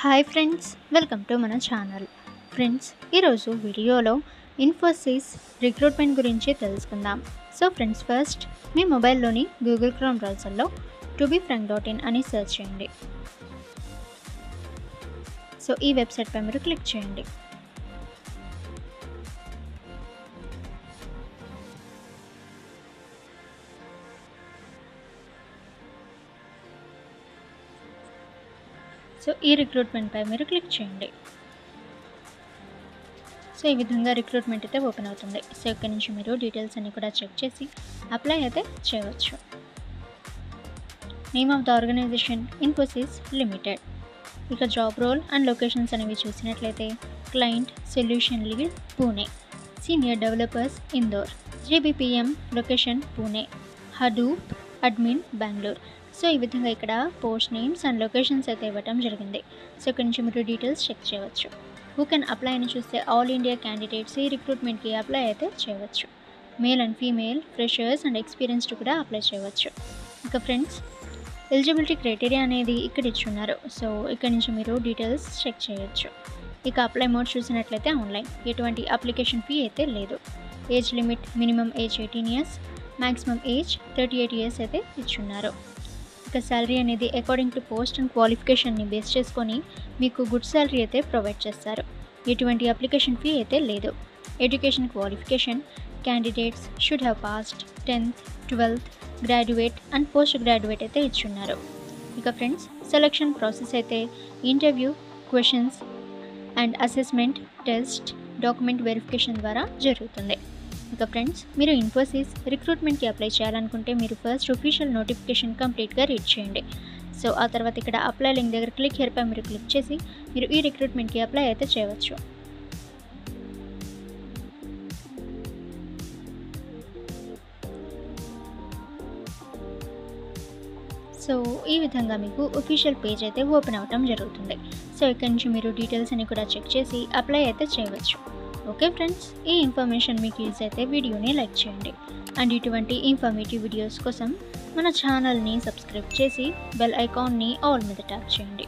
Hi friends welcome to మన channel friends ఈరోజు వీడియోలో ఇన్ఫోసిస్ రిక్రూట్మెంట్ గురించి తెలుసుకుందాం. సో ఫ్రెండ్స్ ఫస్ట్ మీ మొబైల్లోని గూగుల్ క్రోమ్ బ్రౌజర్లో to be frank dot in అని సెర్చ్ చేయండి. సో ఈ వెబ్సైట్పై మీరు క్లిక్ చేయండి. సో ఈ రిక్రూట్మెంట్పై మీరు క్లిక్ చేయండి. సో ఈ విధంగా రిక్రూట్మెంట్ అయితే ఓపెన్ అవుతుంది. సో ఇక్కడ నుంచి మీరు డీటెయిల్స్ అన్ని కూడా చెక్ చేసి అప్లై అయితే చేయవచ్చు. Name of the organization Infosys limited ఇక జాబ్ రోల్ అండ్ లొకేషన్స్ అనేవి చూసినట్లయితే client solution lead Pune senior developers Indore JBPM location Pune Hadoop admin Bengaluru so ఈ విధంగా ఇక్కడ పోస్ట్ నేమ్స్ అండ్ లొకేషన్స్ అయితే ఇవ్వటం జరిగింది. సో ఇక్కడ నుంచి మీరు డీటెయిల్స్ చెక్ చేయవచ్చు. హూ కెన్ అప్లై అని చూస్తే ఆల్ ఇండియా క్యాండిడేట్స్ ఈ రిక్రూట్మెంట్కి అప్లై అయితే చేయవచ్చు. Male and female freshers and experienced కూడా అప్లై చేయవచ్చు. ఇక ఫ్రెండ్స్ ఎలిజిబిలిటీ క్రైటీరియా అనేది ఇక్కడ ఇచ్చున్నారు. సో ఇక్కడ నుంచి మీరు డీటెయిల్స్ చెక్ చేయొచ్చు. ఇక అప్లై మోడ్ చూసినట్లయితే ఆన్లైన్ ఎటువంటి అప్లికేషన్ ఫీ అయితే లేదు. Age limit minimum age eighteen years maximum age thirty eight years అయితే ఇచ్చున్నారు. ఇక శాలరీ అనేది అకార్డింగ్ టు పోస్ట్ అండ్ క్వాలిఫికేషన్ని బేస్ చేసుకొని మీకు గుడ్ శాలరీ అయితే ప్రొవైడ్ చేస్తారు. ఎటువంటి అప్లికేషన్ ఫీ అయితే లేదు. Education qualification candidates should have passed tenth twelfth graduate and post graduate అయితే ఇచ్చున్నారు. ఇక ఫ్రెండ్స్ సెలక్షన్ ప్రాసెస్ అయితే interview questions and assessment test document verification ద్వారా జరుగుతుంది. ఇక ఫ్రెండ్స్ మీరు ఇన్ఫోసిస్ రిక్రూట్మెంట్కి అప్లై చేయాలనుకుంటే మీరు ఫస్ట్ ఒఫీషియల్ నోటిఫికేషన్ కంప్లీట్గా రీడ్ చేయండి. సో ఆ తర్వాత ఇక్కడ అప్లై లింక్ దగ్గర క్లిక్ హెర్పై మీరు క్లిక్ చేసి మీరు ఈ రిక్రూట్మెంట్కి అప్లై అయితే చేయవచ్చు. సో ఈ విధంగా మీకు ఒఫీషియల్ పేజ్ అయితే ఓపెన్ అవ్వటం జరుగుతుంది. సో ఇక్కడ నుంచి మీరు డీటెయిల్స్ అని కూడా చెక్ చేసి అప్లై అయితే చేయవచ్చు. ఓకే ఫ్రెండ్స్ ఈ ఇన్ఫర్మేషన్ మీకు యూజ్ అయితే వీడియోని లైక్ చేయండి. అండ్ ఇటువంటి ఇన్ఫర్మేటివ్ వీడియోస్ కోసం మన ఛానల్ని సబ్స్క్రైబ్ చేసి బెల్ ఐకాన్ని ఆల్ మీద ట్యాప్ చేయండి.